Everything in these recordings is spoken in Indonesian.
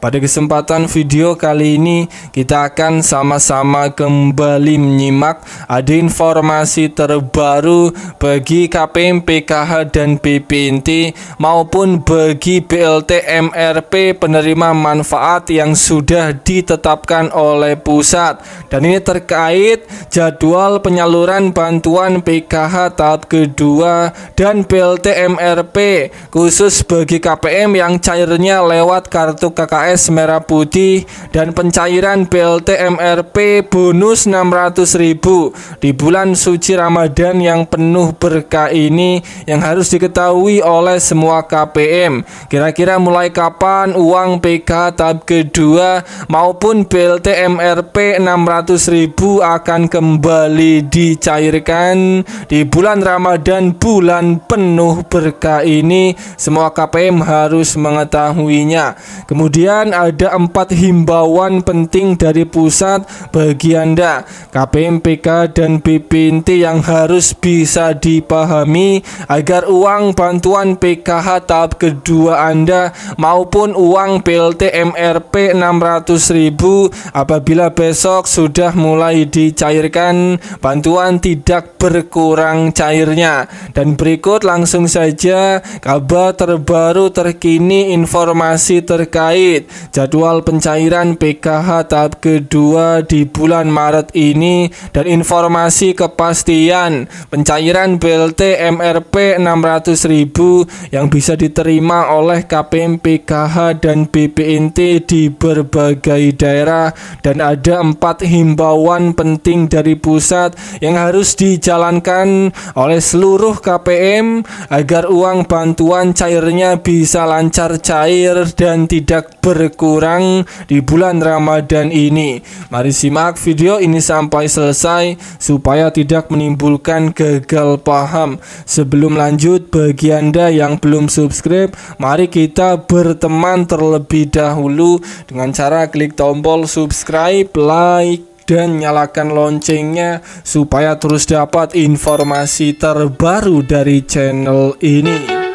pada kesempatan video kali ini kita akan sama-sama kembali menyimak. Ada informasi terbaru bagi KPM PKH dan BPNT maupun bagi BLT MRP penerima manfaat yang sudah ditetapkan oleh pusat. Dan ini terkait jadwal penyaluran bantuan PKH tahap kedua dan BLT MRP khusus bagi KPM yang cairnya lewat kartu KKS PKS Merah Putih dan pencairan BLT MRP bonus 600.000 di bulan suci Ramadan yang penuh berkah ini yang harus diketahui oleh semua KPM. Kira-kira mulai kapan uang PK tahap kedua maupun BLT MRP 600.000 akan kembali dicairkan di bulan Ramadan bulan penuh berkah ini semua KPM harus mengetahuinya. Kemudian Kemudian ada empat himbauan penting dari pusat bagi Anda. KPMPK dan BPNT yang harus bisa dipahami agar uang bantuan PKH tahap kedua Anda maupun uang PLT MRP 600.000 apabila besok sudah mulai dicairkan bantuan tidak berkurang cairnya. Dan berikut langsung saja kabar terbaru terkini informasi terkait jadwal pencairan PKH tahap kedua di bulan Maret ini dan informasi kepastian pencairan BLT MRP 600.000 yang bisa diterima oleh KPM PKH dan BPNT di berbagai daerah. Dan ada empat himbauan penting dari pusat yang harus dijalankan oleh seluruh KPM agar uang bantuan cairnya bisa lancar cair dan tidak ber berkurang di bulan Ramadan ini. Mari simak video ini sampai selesai supaya tidak menimbulkan gagal paham. Sebelum lanjut, bagi Anda yang belum subscribe, mari kita berteman terlebih dahulu dengan cara klik tombol subscribe, like, dan nyalakan loncengnya supaya terus dapat informasi terbaru dari channel ini.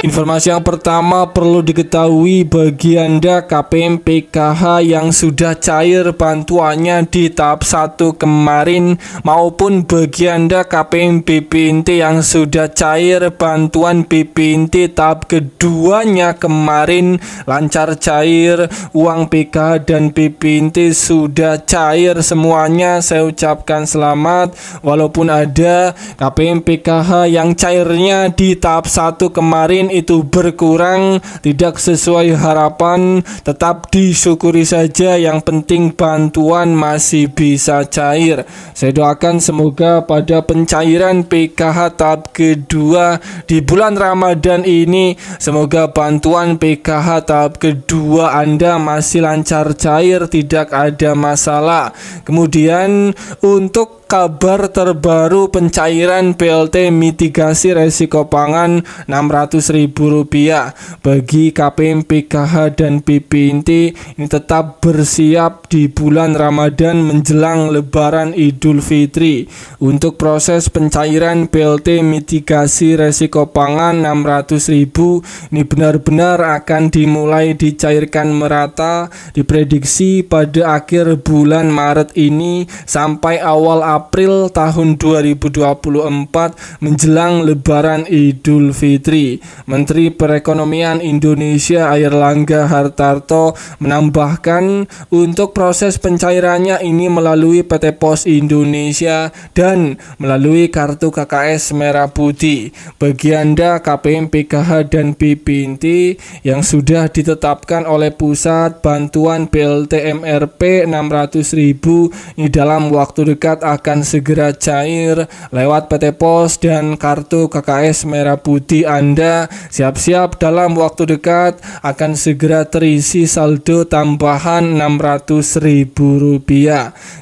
Informasi yang pertama perlu diketahui bagi Anda KPM PKH yang sudah cair bantuannya di tahap 1 kemarin maupun bagi Anda KPM BPNT yang sudah cair bantuan BPNT tahap keduanya kemarin lancar cair uang PKH dan BPNT sudah cair semuanya. Saya ucapkan selamat. Walaupun ada KPM PKH yang cairnya di tahap 1 kemarin itu berkurang tidak sesuai harapan tetap disyukuri saja yang penting bantuan masih bisa cair. Saya doakan semoga pada pencairan PKH tahap kedua di bulan Ramadan ini semoga bantuan PKH tahap kedua Anda masih lancar cair tidak ada masalah. Kemudian untuk kabar terbaru pencairan BLT mitigasi resiko pangan Rp600.000 bagi KPM PKH dan BPNT ini tetap bersiap di bulan Ramadan menjelang lebaran Idul Fitri. Untuk proses pencairan BLT mitigasi resiko pangan Rp600.000 ini benar-benar akan dimulai dicairkan merata diprediksi pada akhir bulan Maret ini sampai awal April April tahun 2024 menjelang Lebaran Idul Fitri. Menteri Perekonomian Indonesia Airlangga Hartarto menambahkan untuk proses pencairannya ini melalui PT Pos Indonesia dan melalui kartu KKS Merah Putih. Bagi Anda KPM PKH dan BPNT yang sudah ditetapkan oleh pusat bantuan BLT MRP 600.000 ini dalam waktu dekat akan akan segera cair lewat PT Pos dan kartu KKS Merah Putih Anda. Siap-siap dalam waktu dekat akan segera terisi saldo tambahan Rp600.000.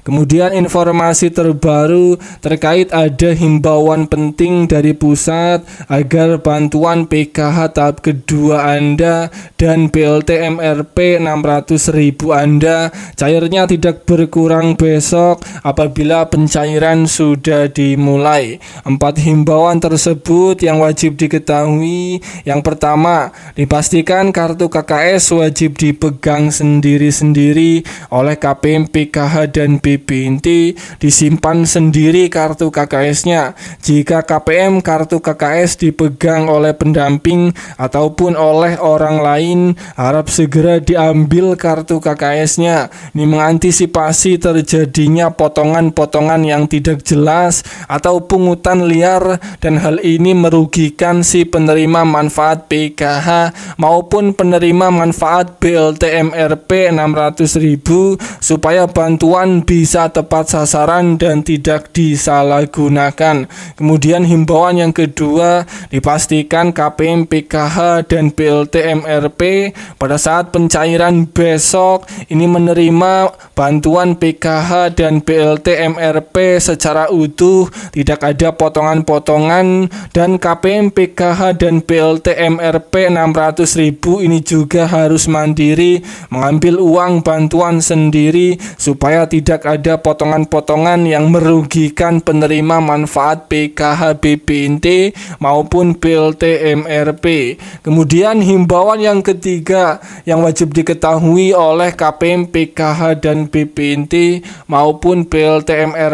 Kemudian informasi terbaru terkait ada himbauan penting dari pusat agar bantuan PKH tahap kedua Anda dan BLT MRP 600.000 Anda cairnya tidak berkurang besok apabila pencarian pencairan sudah dimulai. Empat himbauan tersebut yang wajib diketahui. Yang pertama, dipastikan kartu KKS wajib dipegang sendiri-sendiri oleh KPM, PKH, dan BPNT. Disimpan sendiri kartu KKS-nya. Jika KPM kartu KKS dipegang oleh pendamping ataupun oleh orang lain, harap segera diambil kartu KKS-nya. Ini mengantisipasi terjadinya potongan-potongan yang tidak jelas atau pungutan liar dan hal ini merugikan si penerima manfaat PKH maupun penerima manfaat BLT MRP 600.000 supaya bantuan bisa tepat sasaran dan tidak disalahgunakan. Kemudian himbauan yang kedua dipastikan KPM PKH dan BLT MRP pada saat pencairan besok ini menerima bantuan PKH dan BLT MRP secara utuh, tidak ada potongan-potongan dan KPM PKH dan BLT MRP 600.000 ini juga harus mandiri mengambil uang bantuan sendiri supaya tidak ada potongan-potongan yang merugikan penerima manfaat PKH BPNT maupun BLT MRP. Kemudian himbauan yang ketiga yang wajib diketahui oleh KPM PKH dan BPNT maupun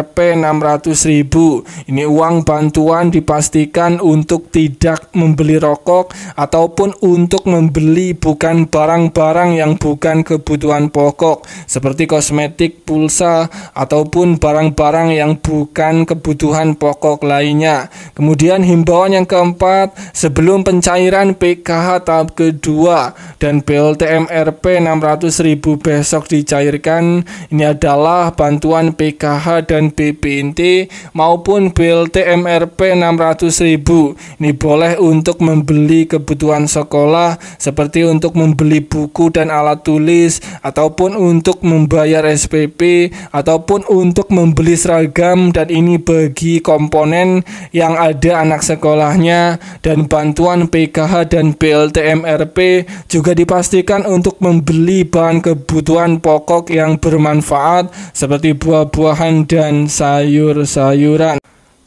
PLTMRP 600.000. Ini uang bantuan dipastikan untuk tidak membeli rokok ataupun untuk membeli bukan barang-barang yang bukan kebutuhan pokok seperti kosmetik, pulsa ataupun barang-barang yang bukan kebutuhan pokok lainnya. Kemudian himbauan yang keempat, sebelum pencairan PKH tahap kedua dan PLTMRP 600.000 besok dicairkan ini adalah bantuan PKH dan BPNT maupun BLT MRP 600.000. Ini boleh untuk membeli kebutuhan sekolah seperti untuk membeli buku dan alat tulis ataupun untuk membayar SPP ataupun untuk membeli seragam dan ini bagi komponen yang ada anak sekolahnya dan bantuan PKH dan BLT MRP juga dipastikan untuk membeli bahan kebutuhan pokok yang bermanfaat seperti buah-buahan dan sayur-sayuran.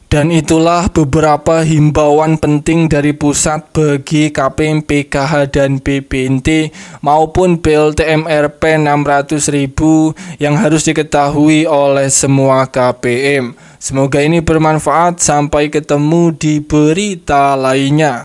Dan itulah beberapa himbauan penting dari pusat bagi KPM PKH dan BPNT maupun BLTM RP 600.000 yang harus diketahui oleh semua KPM. Semoga ini bermanfaat. Sampai ketemu di berita lainnya.